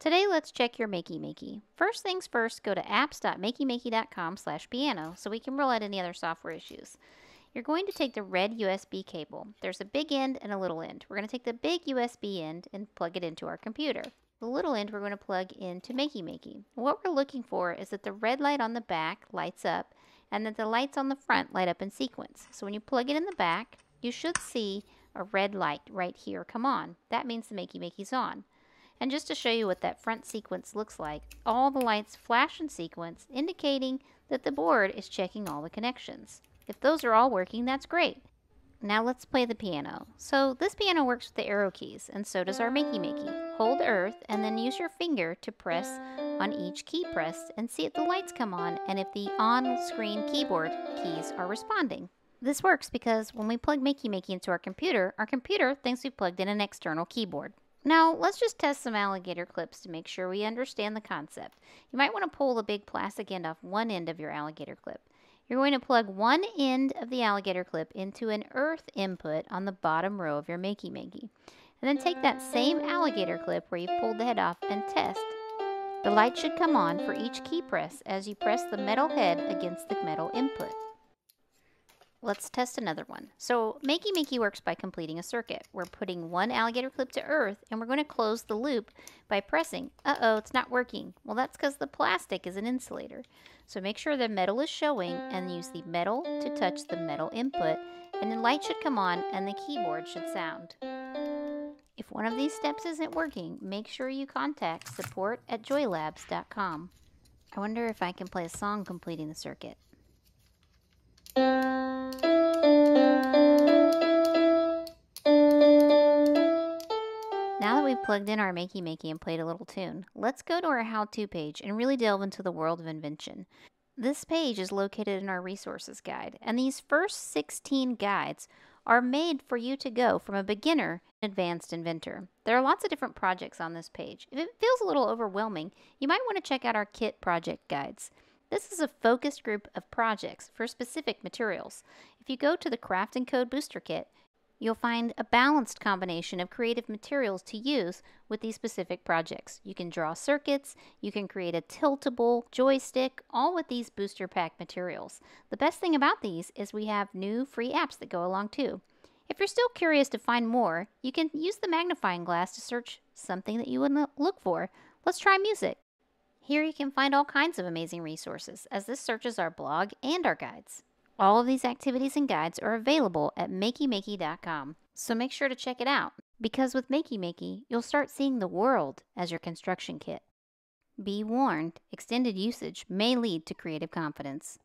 Today, let's check your Makey Makey. First things first, go to apps.makeymakey.com slash piano so we can rule out any other software issues. You're going to take the red USB cable. There's a big end and a little end. We're going to take the big USB end and plug it into our computer. The little end we're going to plug into Makey Makey. What we're looking for is that the red light on the back lights up and that the lights on the front light up in sequence. So when you plug it in the back, you should see a red light right here come on. That means the Makey Makey's on. And just to show you what that front sequence looks like, all the lights flash in sequence, indicating that the board is checking all the connections. If those are all working, that's great. Now let's play the piano. So this piano works with the arrow keys, and so does our Makey Makey. Hold earth, and then use your finger to press on each key pressed, and see if the lights come on, and if the on-screen keyboard keys are responding. This works because when we plug Makey Makey into our computer, our computer thinks we've plugged in an external keyboard. Now, let's just test some alligator clips to make sure we understand the concept. You might want to pull the big plastic end off one end of your alligator clip. You're going to plug one end of the alligator clip into an earth input on the bottom row of your Makey Makey. And then take that same alligator clip where you pulled the head off and test. The light should come on for each key press as you press the metal head against the metal input. Let's test another one. So Makey Makey works by completing a circuit. We're putting one alligator clip to earth and we're going to close the loop by pressing. Uh-oh, it's not working. Well, that's because the plastic is an insulator. So make sure the metal is showing and use the metal to touch the metal input and the light should come on and the keyboard should sound. If one of these steps isn't working, make sure you contact support at joylabz.com. I wonder if I can play a song completing the circuit. Now that we've plugged in our Makey Makey and played a little tune, let's go to our how-to page and really delve into the world of invention. This page is located in our resources guide, and these first 16 guides are made for you to go from a beginner to advanced inventor. There are lots of different projects on this page. If it feels a little overwhelming, you might want to check out our kit project guides. This is a focused group of projects for specific materials. If you go to the Craft and Code Booster Kit, you'll find a balanced combination of creative materials to use with these specific projects. You can draw circuits, you can create a tiltable joystick, all with these booster pack materials. The best thing about these is we have new free apps that go along too. If you're still curious to find more, you can use the magnifying glass to search something that you would look for. Let's try music. Here you can find all kinds of amazing resources, as this searches our blog and our guides. All of these activities and guides are available at makeymakey.com, so make sure to check it out, because with Makey Makey, you'll start seeing the world as your construction kit. Be warned, extended usage may lead to creative confidence.